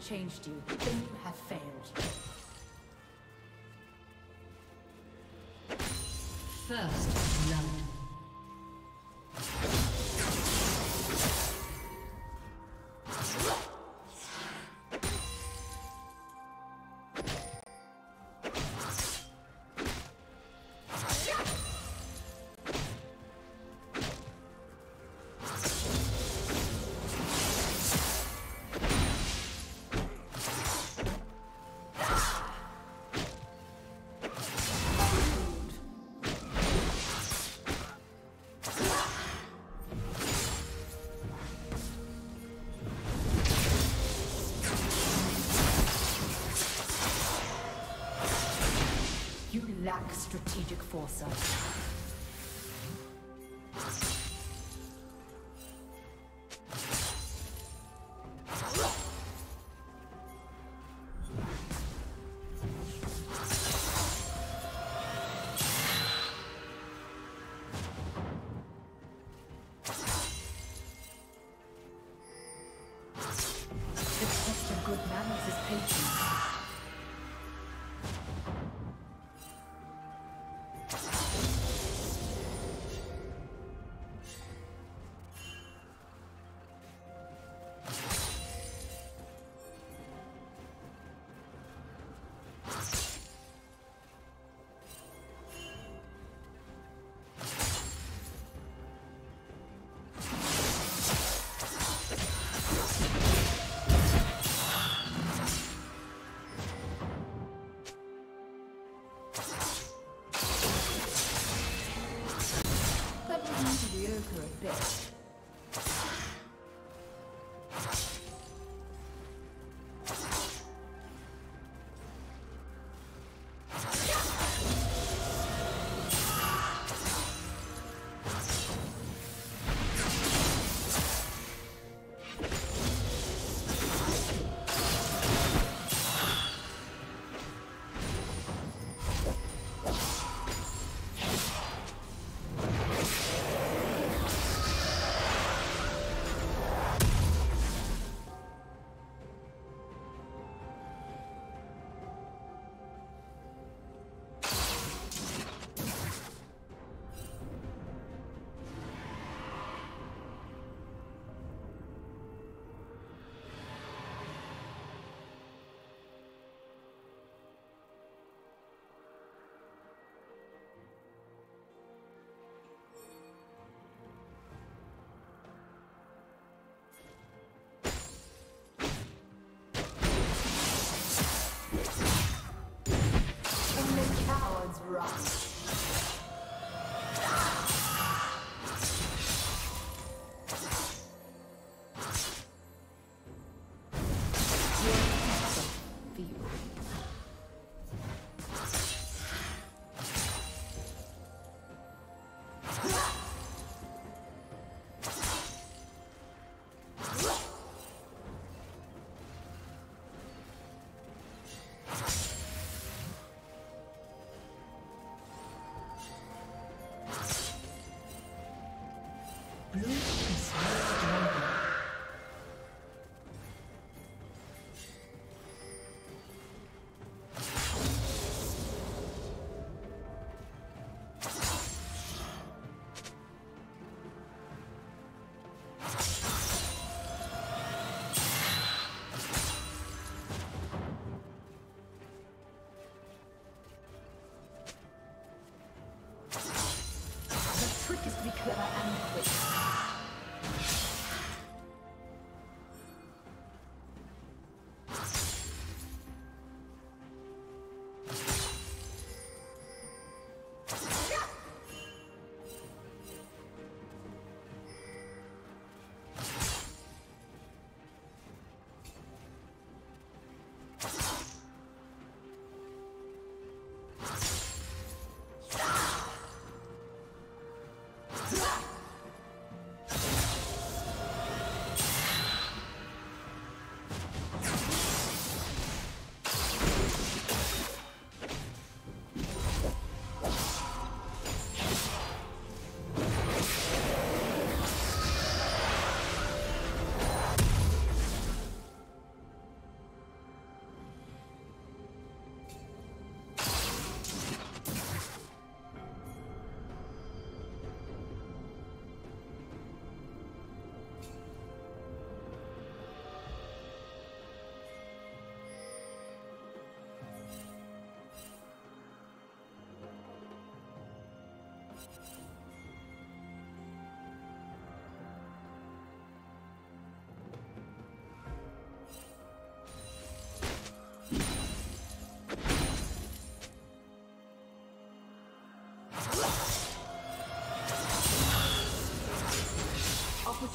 Changed you, then you have failed. First blood. Strategic foresight.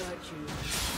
Fortune.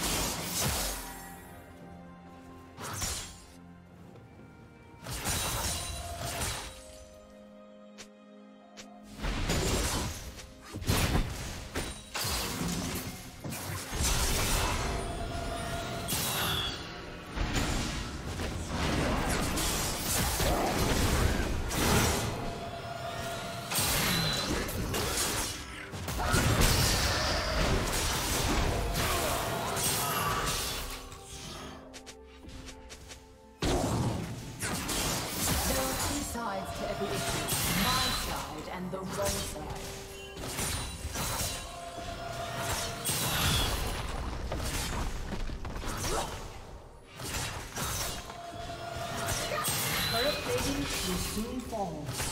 Falls.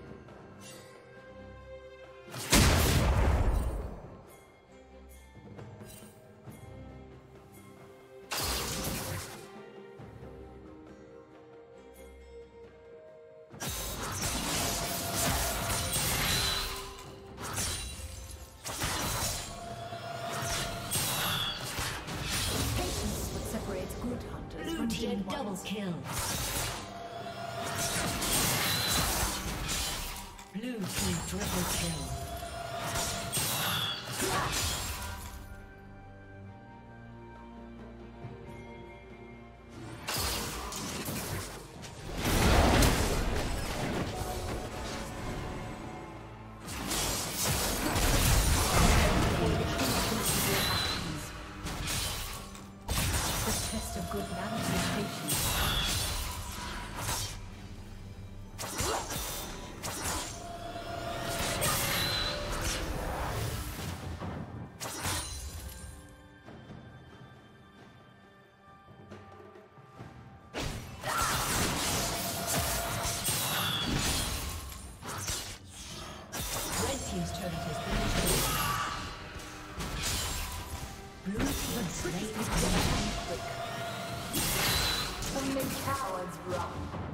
cowards run.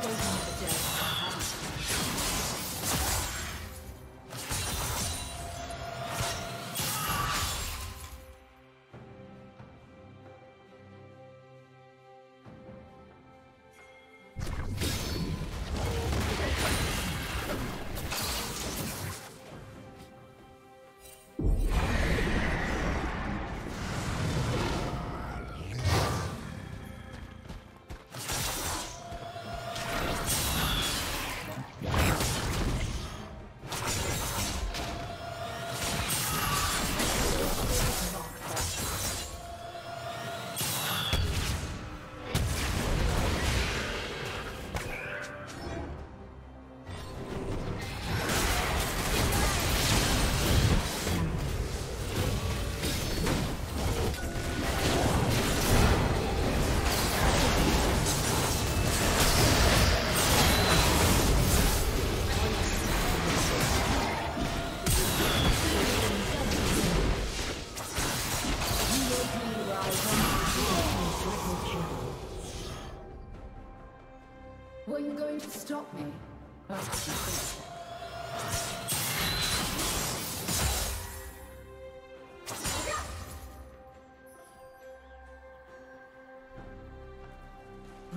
감사합니다.